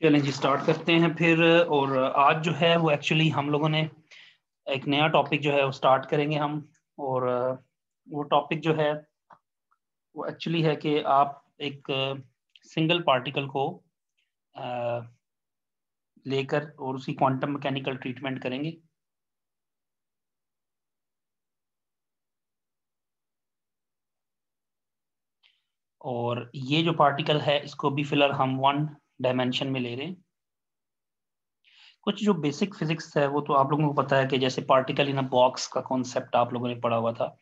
चलें जी स्टार्ट करते हैं फिर, और आज जो है वो एक्चुअली हम लोगों ने एक नया टॉपिक जो है वो स्टार्ट करेंगे हम, और, वो टॉपिक जो है वो एक्चुअली है कि आप एक सिंगल पार्टिकल को लेकर और उसी क्वांटम मैकेनिकल ट्रीटमेंट करेंगे। और ये जो पार्टिकल है, इसको भी फ़िलहाल हम वन डायमेंशन में ले रहे हैं। कुछ जो बेसिक फिजिक्स है, वो तो आप लोगों को पता है कि जैसे पार्टिकल इन अ बॉक्स का कॉन्सेप्ट आप लोगों ने पढ़ा हुआ था,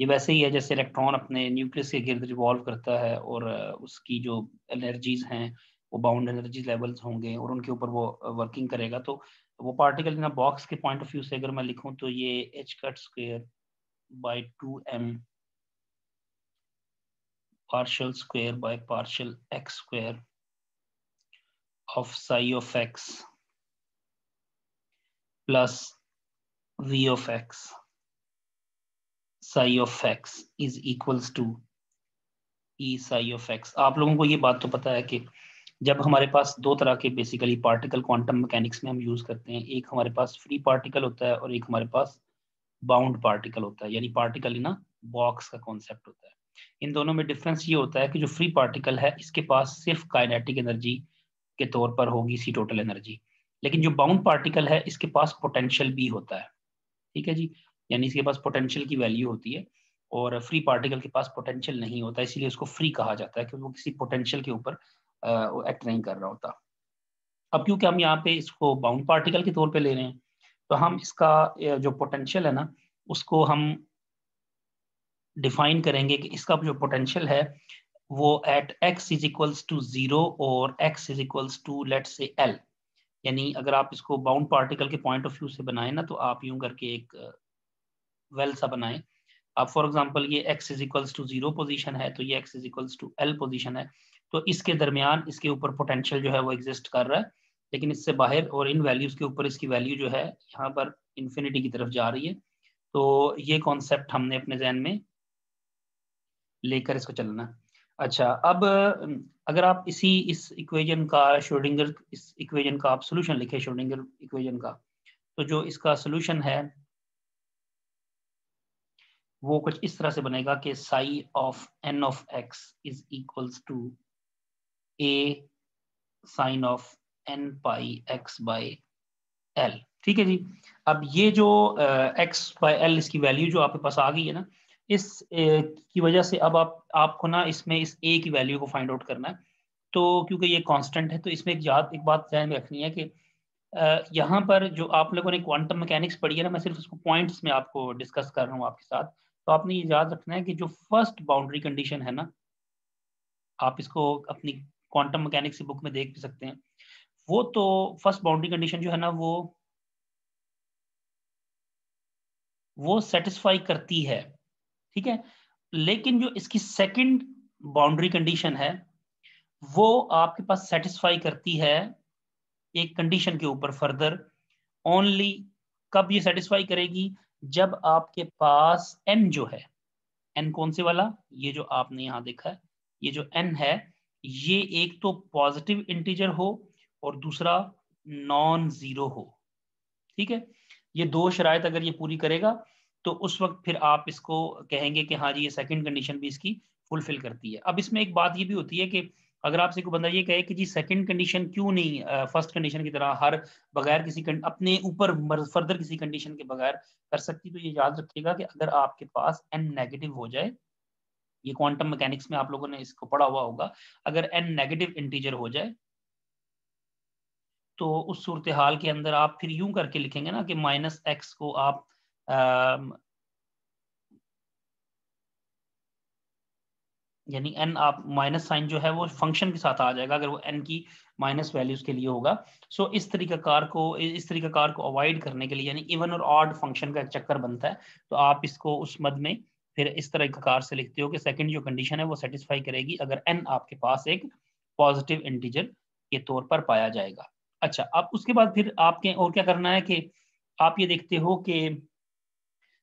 ये वैसे ही है जैसे इलेक्ट्रॉन अपने न्यूक्लियस के गिर्द रिवॉल्व करता है और उसकी जो एनर्जीज हैं, वो बाउंड एनर्जी लेवल्स होंगे और उनके ऊपर वो वर्किंग करेगा। तो वो पार्टिकल इन अ बॉक्स के पॉइंट ऑफ़ व्यू से अगर मैं लिखूं तो ये h cut square by two m partial square by partial x square of psi of x plus v of x. Psi of x is equals to e psi of x. आप लोगों को ये बात तो पता है कि जब हमारे पास दो तरह के बेसिकली पार्टिकल क्वांटम मैकेनिक्स में हम यूज़ करते हैं, एक हमारे पास फ्री पार्टिकल होता है और एक हमारे पास बाउंड पार्टिकल होता है, यानी पार्टिकल इन बॉक्स का कॉन्सेप्ट होता है। इन दोनों में डिफरेंस ये होता है कि जो फ्री पार्टिकल है, इसके पास सिर्फ़ काइनेटिक एनर्जी के तौर पर होगी सी टोटल एनर्जी लेकिन जो बाउंड पार्टिकल है, इसके पास पोटेंशियल भी होता है. ठीक है जी? यानी इसके पास पोटेंशियल की वैल्यू होती है और फ्री पार्टिकल के पास पोटेंशियल नहीं होता, इसीलिए उसको फ्री कहा जाता है, क्योंकि वो किसी पोटेंशियल के ऊपर एक्ट नहीं कर रहा होता. अब क्योंकि हम यहाँ पे इसको बाउंड पार्टिकल के तौर पे ले रहे हैं तो हम इसका जो पोटेंशियल है ना, उसको हम डिफाइन करेंगे कि इसका जो पोटेंशियल है, वो at x is equals to zero और x is equals to let's say L यानी अगर आप इसको बाउंड पार्टिकल के पॉइंट ऑफ़ व्यू से बनाए ना तो आप यूँ करके एक वेल सा बनाएँ। आप फॉर एग्जांपल ये x is equals to zero position है तो ये x is equals to L position है। तो इसके दरमियान इसके ऊपर पोटेंशियल जो है वो एग्जिस्ट कर रहा है, लेकिन इससे बाहर और इन वैल्यूज़ के ऊपर इसकी वैल्यू जो है, यहाँ पर इंफिनिटी की तरफ़ जा रही है। तो ये कॉन्सेप्ट हमने अपने जहन में लेकर इसको चलना। अच्छा अब, अगर आप इसी, इस इक्वेशन का शोडिंगर इस इक्वेशन का आप सोल्यूशन लिखे शोडिंगर इक्वेशन का तो जो इसका सोल्यूशन है, वो कुछ इस तरह से बनेगा कि psi of n of x is equals to a sine of n pi x by L ठीक है जी? अब ये जो एक्स बाई एल इसकी वैल्यू जो आपके पास आ गई है ना इस ए, की वजह से अब आप आपको ना इसमें इस ए की वैल्यू को फाइंड आउट करना है। तो क्योंकि ये कांस्टेंट है तो इसमें एक याद एक बात ध्यान में रखनी है कि यहाँ पर जो आप लोगों ने क्वांटम मैकेनिक्स पढ़ी है ना मैं सिर्फ़ उसको पॉइंट्स में आपको डिस्कस कर रहा हूँ आपके साथ। तो आपने ये याद रखना है कि जो फ़र्स्ट बाउंड्री कंडीशन है ना आप इसको अपनी क्वांटम मैकेनिक्स की बुक में देख भी सकते हैं। वो तो फ़र्स्ट बाउंड्री कंडीशन जो है ना वो वो सेटिस्फाई करती है। ठीक है? लेकिन जो इसकी सेकंड बाउंड्री कंडीशन है, वो आपके पास सेटिस्फाई करती है एक कंडीशन के ऊपर फर्दर ओनली कब ये सेटिस्फाई करेगी? जब आपके पास एन जो है एन कौन से वाला? ये जो आपने यहाँ देखा है, ये जो एन है, ये एक तो पॉजिटिव इंटीजर हो और दूसरा नॉन ज़ीरो हो। ठीक है? ये दो शराइत अगर ये पूरी करेगा तो उस वक्त फिर आप इसको कहेंगे कि हाँ जी, ये सेकंड कंडीशन भी इसकी फुलफिल करती है। अब इसमें एक बात ये भी होती है कि अगर आपसे कोई बंदा ये कहे कि जी सेकंड कंडीशन क्यों नहीं फ़र्स्ट कंडीशन की तरह हर बगैर किसी अपने ऊपर फर्दर किसी कंडीशन के बगैर कर सकती तो ये याद रखिएगा कि अगर आपके पास एन नेगेटिव हो जाए, ये क्वांटम मैकेनिक्स में आप लोगों ने इसको पढ़ा हुआ होगा, अगर एन नेगेटिव इंटीजर हो जाए तो उस सूरत हाल के अंदर आप फिर यूँ करके लिखेंगे ना कि माइनस एक्स को आप यानी एन आप माइनस साइन जो है वो फ़ंक्शन के साथ आ जाएगा अगर वो एन की माइनस वैल्यूज़ के लिए होगा। सो so, इस तरीका कार को इस तरीका कार को अवॉइड करने के लिए यानी इवन और ऑड फ़ंक्शन का चक्कर बनता है तो आप इसको उस मद में फिर इस तरह का कार से लिखते हो कि सेकंड जो कंडीशन है वो सेटिस्फाई करेगी अगर एन आपके पास एक पॉजिटिव इंटीजर के तौर पर पाया जाएगा। अच्छा अब उसके बाद फिर आपके और क्या करना है कि आप ये देखते हो कि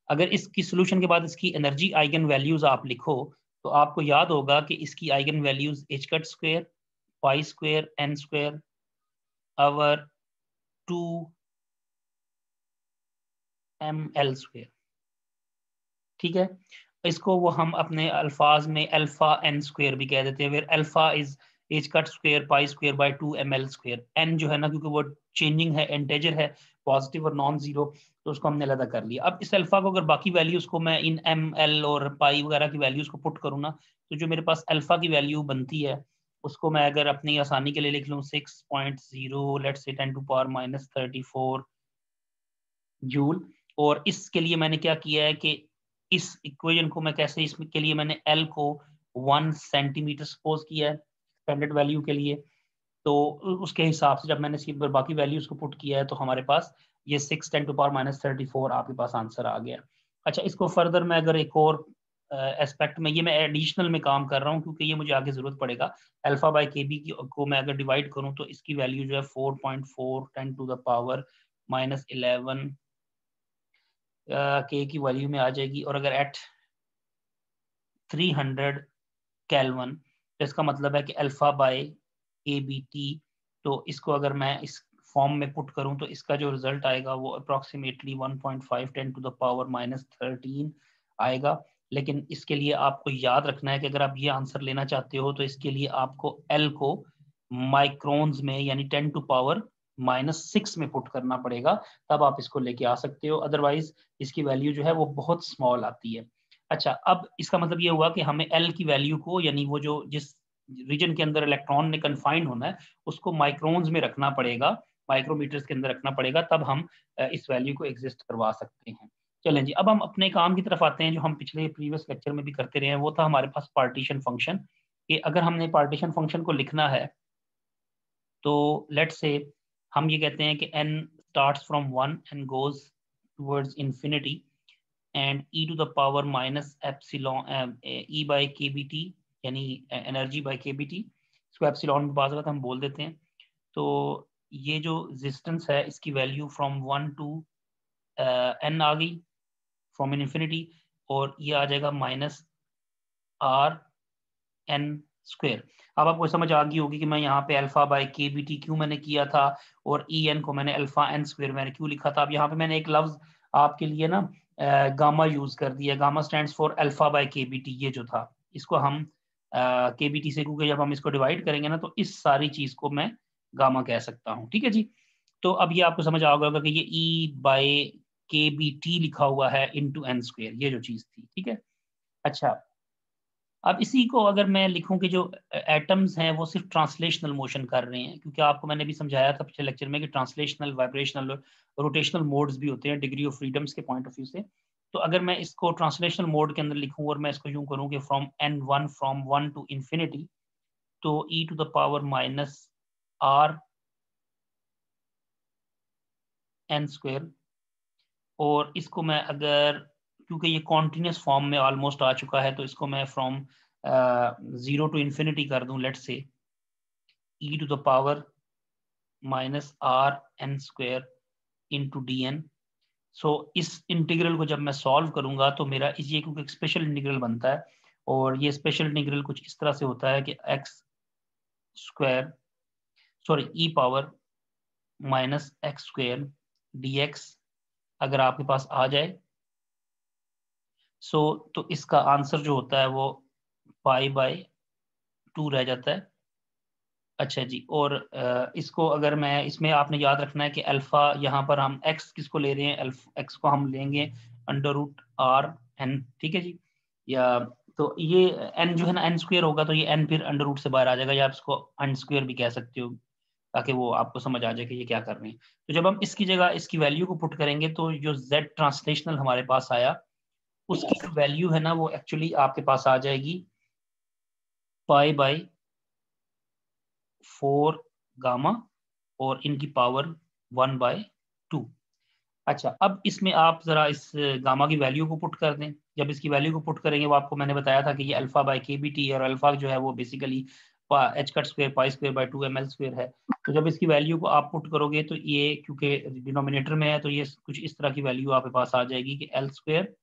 अगर इसकी सोल्यूशन के बाद इसकी एनर्जी आइगन वैल्यूज़ आप लिखो तो आपको याद होगा कि इसकी eigen values h cut square y square n square over two m L square ठीक है? इसको वो हम अपने अल्फाज में अल्फ़ा एन स्क्वेयर भी कह देते हैं। Alpha is h cut square, pi square by two m L square n जो है ना, क्योंकि वो चेंजिंग है एंटेजर है पॉजिटिव और नॉन ज़ीरो तो उसको हमने अलग कर लिया। अब इस अल्फ़ा को अगर बाकी वैल्यूज़ को मैं इन एम एल और पाई वगैरह की वैल्यूज़ को पुट करूँ ना तो जो मेरे पास अल्फ़ा की वैल्यू बनती है, उसको मैं अगर अपनी आसानी के लिए लिख लूँ six point zero let's say ten to power minus thirty four joule और इसके लिए मैंने क्या किया है कि इस इक्वेशन को मैं कैसे, इसके लिए मैंने एल को वन सेंटीमीटर सपोज़ किया है। स्टैंडर्ड वैल्यू के लिए तो उसके हिसाब से जब मैंने इसकी बाकी वैल्यूज़ को पुट किया है तो हमारे पास ये six ten to power minus thirty four आपके पास आंसर आ गया। अच्छा इसको फर्दर मैं अगर एक और एस्पेक्ट में, ये मैं एडिशनल में काम कर रहा हूँ, क्योंकि ये मुझे आगे ज़रूरत पड़ेगा। अल्फ़ा बाई के बी को मैं अगर डिवाइड करूँ तो इसकी वैल्यू जो है four point four ten to the power minus eleven के की वैल्यू में आ जाएगी। और अगर एट 300 कैलवन तो इसका मतलब है कि alpha by A B T तो इसको अगर मैं इस फॉर्म में पुट करूँ तो इसका जो रिज़ल्ट आएगा वो approximately 1.5 ten to the power minus thirteen आएगा। लेकिन इसके लिए आपको याद रखना है कि अगर आप ये आंसर लेना चाहते हो तो इसके लिए आपको एल को माइक्रोन्स में, यानी ten to power minus six में पुट करना पड़ेगा। तब आप इसको लेके आ सकते हो। अदरवाइज़ इसकी वैल्यू जो है वो बहुत स्मॉल आती है। अच्छा अब इसका मतलब ये हुआ कि हमें एल की वैल्यू को, यानी वो जो जिस रीजन के अंदर इलेक्ट्रॉन ने कन्फाइंड होना है, उसको माइक्रोन्स में रखना पड़ेगा माइक्रोमीटर्स के अंदर रखना पड़ेगा, तब हम इस वैल्यू को एग्जिस्ट करवा सकते हैं। चलें जी, अब हम अपने काम की तरफ़ आते हैं, जो हम पिछले प्रीवियस लेक्चर में भी करते रहे हैं, वो था हमारे पास पार्टीशन फ़ंक्शन कि अगर हमने पार्टीशन फ़ंक्शन को लिखना है तो लेट से हम ये कहते हैं कि n start from one one goes towards towards and e to the power minus epsilon uh, e by kbt यानी energy by k B T इसको एप्सिलॉन में बाज़ हम बोल देते हैं। तो ये जो रेजिस्टेंस है इसकी value from one to n आ गई फ्रॉम इन इन्फिनिटी और ये आ जाएगा माइनस आर एन स्क्वेयर अब आपको समझ आ गई होगी कि मैं यहाँ पे alpha by k B T क्यों मैंने किया था और ई e एन को मैंने अल्फ़ा एन स्क्वेयर मैंने क्यों लिखा था। अब यहाँ पे मैंने एक लफ्ज आपके लिए ना गामा यूज़ कर दिया। Gamma stand for alpha by k ये जो था। इसको हम के बी टी से, क्योंकि जब हम इसको डिवाइड करेंगे ना तो इस सारी चीज़ को मैं गामा कह सकता हूँ। ठीक है जी? तो अब ये आपको समझ आ होगा कि ये e by k B T लिखा हुआ है इन टू एन स्क्वेयर ये जो चीज़ थी। ठीक है? अच्छा अब इसी को अगर मैं लिखूं कि जो एटम्स हैं, वो सिर्फ़ ट्रांसलेशनल मोशन कर रहे हैं, क्योंकि आपको मैंने भी समझाया था पिछले लेक्चर में कि ट्रांसलेशनल वाइब्रेशनल रोटेशनल मोड्स भी होते हैं डिग्री ऑफ़ फ्रीडम्स के पॉइंट ऑफ़ व्यू से। तो अगर मैं इसको ट्रांसलेशनल मोड के अंदर लिखूं और मैं इसको यूँ करूँ कि from n one from one to infinity तो e to the power minus r n square और इसको मैं अगर क्योंकि ये कॉन्टीन्यूस फॉर्म में ऑलमोस्ट आ चुका है तो इसको मैं फ्रॉम ज़ीरो टू इन्फिनिटी कर दूँ let's say e to the power minus r n square into d n so इस इंटीग्रल को जब मैं सॉल्व करूँगा तो मेरा ये क्योंकि स्पेशल इंटीग्रल बनता है, और ये स्पेशल इंटीग्रल कुछ इस तरह से होता है कि x square sorry e power minus x square d x अगर आपके पास आ जाए सो so, तो इसका आंसर जो होता है वो पाई बाय टू रह जाता है। अच्छा जी और इसको अगर मैं इसमें आपने याद रखना है कि अल्फ़ा यहाँ पर हम एक्स किसको ले रहे हैं? एक्स को हम लेंगे अंडर रूट आर एन ठीक है जी? या तो ये एन जो है ना एन स्क्वेयर होगा तो ये एन फिर अंडर रूट से बाहर आ जाएगा या आप इसको अन स्क्वेयर भी कह सकते हो ताकि वो आपको समझ आ जाए कि ये क्या कर रहे हैं। तो जब हम इसकी जगह इसकी वैल्यू को पुट करेंगे तो जो जेड ट्रांसलेशनल हमारे पास आया उसकी जो वैल्यू है ना, वो एक्चुअली आपके पास आ जाएगी पाई बाई फोर गामा और इनकी पावर वन बाय टू अच्छा अब इसमें आप जरा इस गामा की वैल्यू को पुट कर दें। जब इसकी वैल्यू को पुट करेंगे, वो आपको मैंने बताया था कि ये alpha by k B T और अल्फ़ा जो है वो basically h cut square pi square by two m L square है। तो जब इसकी वैल्यू को आप पुट करोगे तो ये क्योंकि डिनोमिनेटर में है तो ये कुछ इस तरह की वैल्यू आपके पास आ जाएगी कि L square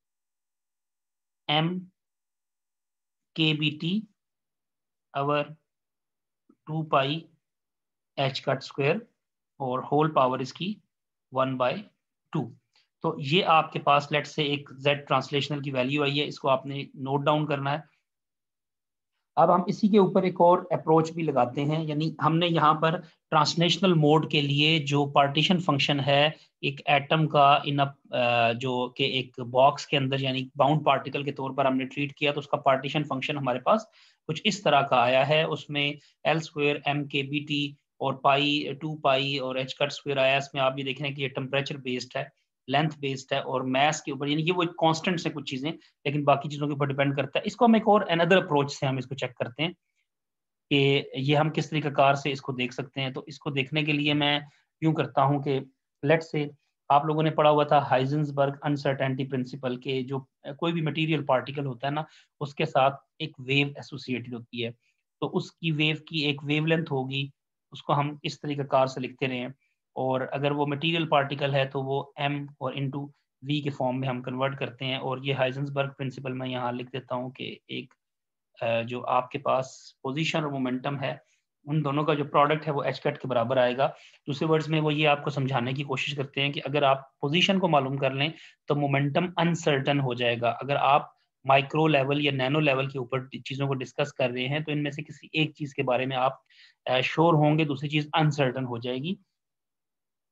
m kbt our two pi h cut square और होल पावर इसकी वन बाय टू तो ये आपके पास लेट से एक जेड ट्रांसलेशनल की वैल्यू आई है, इसको आपने नोट डाउन करना है। अब हम इसी के ऊपर एक और अप्रोच भी लगाते हैं, यानी हमने यहाँ पर ट्रांसलेशनल मोड के लिए जो पार्टीशन फ़ंक्शन है, एक एटम का इन अ, जो के एक बॉक्स के अंदर, यानी बाउंड पार्टिकल के तौर पर हमने ट्रीट किया तो उसका पार्टीशन फ़ंक्शन हमारे पास कुछ इस तरह का आया है। उसमें L square m k B T और पाई टू पाई और एच कट स्क्वेयर आया इसमें आप ये देख रहे हैं कि ये टेम्परेचर बेस्ड है। लेंथ बेस्ड है और मैथ के ऊपर, यानी कि वो कॉन्स्टेंट है कुछ चीज़ें, लेकिन बाकी चीज़ों के ऊपर डिपेंड करता है। इसको हम एक और अनदर अप्रोच से हम इसको चेक करते हैं कि ये हम किस तरीके कार से इसको देख सकते हैं। तो इसको देखने के लिए मैं यूँ करता हूँ कि लेट से आप लोगों ने पढ़ा हुआ था हाइजेंसबर्ग अनसर्टेनिटी प्रिंसिपल के जो कोई भी मटेरियल पार्टिकल होता है ना, उसके साथ एक वेव एसोसिएटेड होती है। तो उसकी वेव की एक वेवलेंथ होगी, उसको हम इस तरीके कार से लिखते रहे और अगर वो मटेरियल पार्टिकल है तो वो एम और इनटू वी के फॉर्म में हम कन्वर्ट करते हैं। और ये हाइजेंसबर्ग प्रिंसिपल मैं यहाँ लिख देता हूँ कि एक जो आपके पास पोजीशन और मोमेंटम है, उन दोनों का जो प्रोडक्ट है वो एच कट के बराबर आएगा। दूसरे वर्ड्स में वो ये आपको समझाने की कोशिश करते हैं कि अगर आप पोजीशन को मालूम कर लें तो मोमेंटम अनसर्टन हो जाएगा। अगर आप माइक्रो लेवल या नैनो लेवल के ऊपर चीज़ों को डिस्कस कर रहे हैं तो इनमें से किसी एक चीज़ के बारे में आप श्योर होंगे, दूसरी चीज़ अनसर्टन हो जाएगी।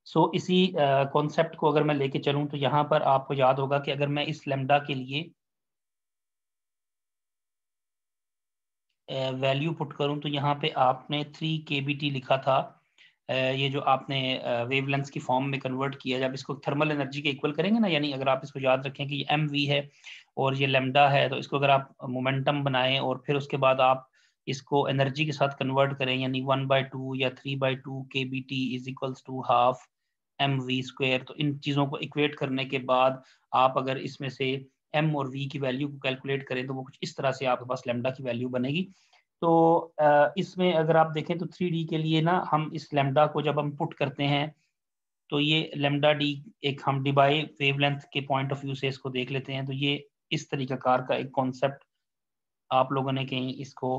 सो so, इसी कॉन्सेप्ट को अगर मैं लेके चलूँ तो यहाँ पर आपको याद होगा कि अगर मैं इस लेमडा के लिए वैल्यू पुट करूँ तो यहाँ पे आपने थ्री के बी टी लिखा था। ये जो आपने वेवलेंथ की फॉर्म में कन्वर्ट किया जब इसको थर्मल एनर्जी के इक्वल करेंगे ना यानी अगर आप इसको याद रखें कि ये एम वी है और ये लेमडा है तो इसको अगर आप मोमेंटम बनाएँ और फिर उसके बाद आप इसको एनर्जी के साथ कन्वर्ट करें यानी वन बाई टू या three by two k B T is equals to half m v square तो इन चीज़ों को इक्वेट करने के बाद आप अगर इसमें से एम और वी की वैल्यू को कैलकुलेट करें तो वो कुछ इस तरह से आपके पास लेमडा की वैल्यू बनेगी। तो इसमें अगर आप देखें तो थ्री डी के लिए ना हम इस लेमडा को जब हम पुट करते हैं तो ये लेमडा डी एक हम डिबाई वेवलेंथ के पॉइंट ऑफ़ व्यू से इसको देख लेते हैं। तो ये इस तरीका कार का एक कॉन्सेप्ट आप लोगों ने कहीं इसको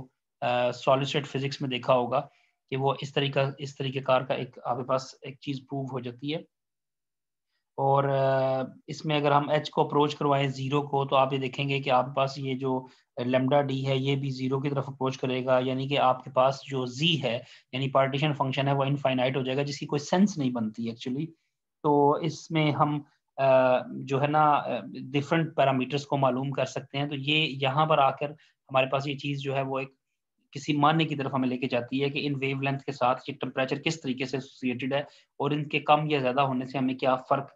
सॉलिड फिजिक्स में देखा होगा। कि वो इस तरीका, इस तरीके कार का एक, आपके पास एक चीज़ प्रूव हो जाती है। और इसमें अगर हम एच को अप्रोच करवाएँ ज़ीरो को तो आप ये देखेंगे कि आपके पास ये जो लेमडा डी है, ये भी ज़ीरो की तरफ़ अप्रोच करेगा। यानी कि आपके पास जो जी है, यानी पार्टीशन फ़ंक्शन है, वो इनफाइनाइट हो जाएगा, जिसकी कोई सेंस नहीं बनती एक्चुअली तो इसमें हम जो है ना डिफरेंट पैरामीटर्स को मालूम कर सकते हैं। तो ये यहाँ पर आकर हमारे पास ये चीज़ जो है, वो एक किसी मानने की तरफ़ हमें लेके जाती है कि इन वेवलेंथ के साथ ये टेम्परेचर किस तरीके से एसोसिएटेड है और इनके कम या ज़्यादा होने से हमें क्या फ़र्क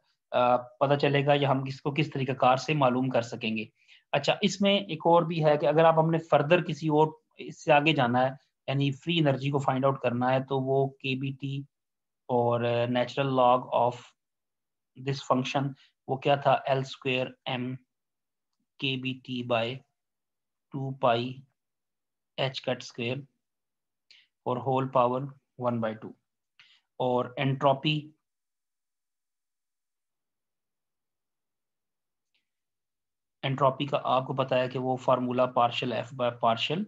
पता चलेगा या हम इसको किस तरीके कार से मालूम कर सकेंगे। अच्छा इसमें एक और भी है कि अगर आप हमने फर्दर किसी और इससे आगे जाना है, यानी फ्री एनर्जी को फाइंड आउट करना है तो वो के बी टी और natural log of this function वो क्या था? L square m k B T by two pi h cut square और whole power one by two और एंट्रोपी एंट्रोपी का आपको पता है कि वो formula partial f by partial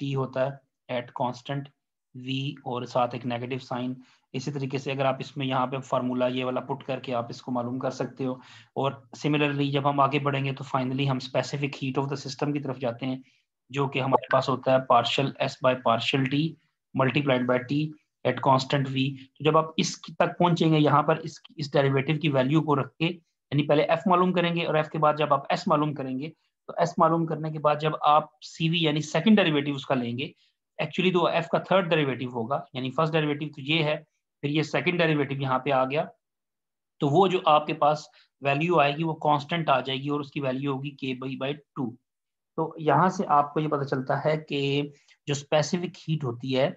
T होता है एट कांस्टेंट वी और साथ एक नेगेटिव साइन इसी तरीके से अगर आप इसमें यहाँ पे फार्मूला ये वाला पुट करके आप इसको मालूम कर सकते हो। और सिमिलरली जब हम आगे बढ़ेंगे तो फाइनली हम specific heat of the system की तरफ़ जाते हैं। जो कि हमारे पास होता है partial s by partial T multiplied by T at constant v तो जब आप इस तक पहुँचेंगे, यहाँ पर इस इस डेरिवेटिव की वैल्यू को रख के, यानी पहले एफ़ मालूम करेंगे और एफ़ के बाद जब आप एस मालूम करेंगे तो एस मालूम करने के बाद जब आप सी वी यानी सेकेंड डेरिवेटिव उसका लेंगे एक्चुअली तो एफ़ का थर्ड डेरिवेटिव होगा, यानी फ़र्स्ट डेरिवेटिव तो ये है, फिर ये सेकेंड डेरिवेटिव यहाँ पे आ गया। तो वो जो आपके पास वैल्यू आएगी, वो कांस्टेंट आ जाएगी और उसकी वैल्यू होगी के बाई बाई टू तो यहाँ से आपको ये पता चलता है कि जो स्पेसिफिक हीट होती है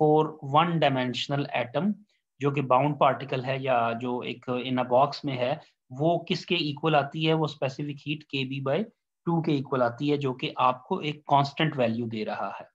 फॉर वन डायमेंशनल एटम जो कि बाउंड पार्टिकल है या जो एक इन अ बॉक्स में है, वो किसके इक्वल आती है? वो specific heat k B by two के इक्वल आती है, जो कि आपको एक कांस्टेंट वैल्यू दे रहा है।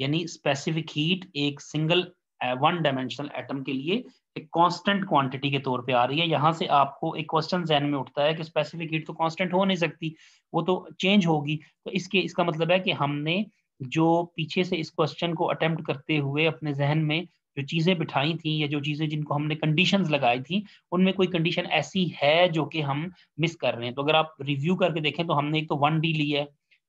यानी स्पेसिफिक हीट एक सिंगल वन डायमेंशनल एटम के लिए एक कांस्टेंट क्वांटिटी के तौर पे आ रही है। यहाँ से आपको एक क्वेश्चन जहन में उठता है कि स्पेसिफिक हीट तो कांस्टेंट हो नहीं सकती, वो तो चेंज होगी। तो इसके, इसका मतलब है कि हमने जो पीछे से इस क्वेश्चन को अटेम्प्ट करते हुए अपने जहन में जो चीज़ें बिठाई थी या जो चीज़ें जिनको हमने कंडीशन लगाई थी, उनमें कोई कंडीशन ऐसी है जो कि हम मिस कर रहे हैं। तो अगर आप रिव्यू करके देखें तो हमने एक तो वन डी ली है।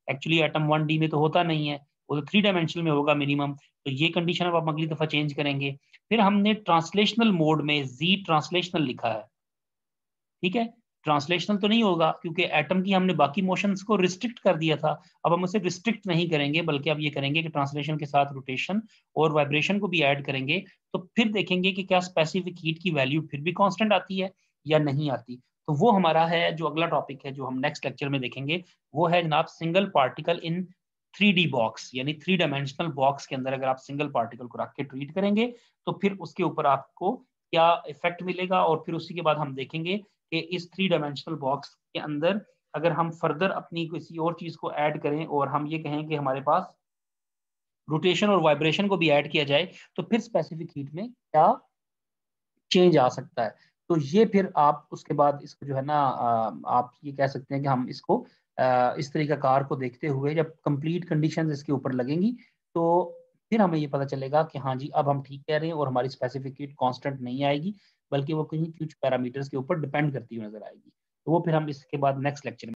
एक्चुअली एटम वन डी में तो होता नहीं है। वो तो थ्री डायमेंशनल में होगा मिनिमम तो ये कंडीशन अब आप अगली दफ़ा चेंज करेंगे। फिर हमने ट्रांसलेशनल मोड में जी ट्रांसलेशनल लिखा है। ठीक है? ट्रांसलेशनल तो नहीं होगा, क्योंकि एटम की हमने बाकी मोशंस को रिस्ट्रिक्ट कर दिया था। अब हम उसे रिस्ट्रिक्ट नहीं करेंगे, बल्कि अब ये करेंगे कि ट्रांसलेशन के साथ रोटेशन और वाइब्रेशन को भी ऐड करेंगे। तो फिर देखेंगे कि क्या स्पेसिफिक हीट की वैल्यू फिर भी कांस्टेंट आती है या नहीं आती। तो वो हमारा है जो अगला टॉपिक है, जो हम नेक्स्ट लेक्चर में देखेंगे। वो है जनाब single particle in three box यानी थ्री डायमेंशनल बॉक्स के अंदर अगर आप सिंगल पार्टिकल को रख के ट्रीट करेंगे तो फिर उसके ऊपर आपको क्या इफ़ेक्ट मिलेगा और फिर उसी के बाद हम देखेंगे कि इस थ्री डायमेंशनल बॉक्स के अंदर अगर हम फर्दर अपनी किसी और चीज़ को ऐड करें और हम ये कहें कि हमारे पास रोटेशन और वाइब्रेशन को भी ऐड किया जाए तो फिर स्पेसिफिक हीट में क्या चेंज आ सकता है। तो ये फिर आप उसके बाद इसको जो है ना आप ये कह सकते हैं कि हम इसको इस तरीका कार को देखते हुए जब कंप्लीट कंडीशन इसके ऊपर लगेंगी तो फिर हमें ये पता चलेगा कि हाँ जी, अब हम ठीक कह रहे हैं और हमारी स्पेसिफिकेट हीट कांस्टेंट नहीं आएगी, बल्कि वो कहीं कुछ पैरामीटर्स के ऊपर डिपेंड करती हुई नज़र आएगी। तो वो फिर हम इसके बाद नेक्स्ट लेक्चर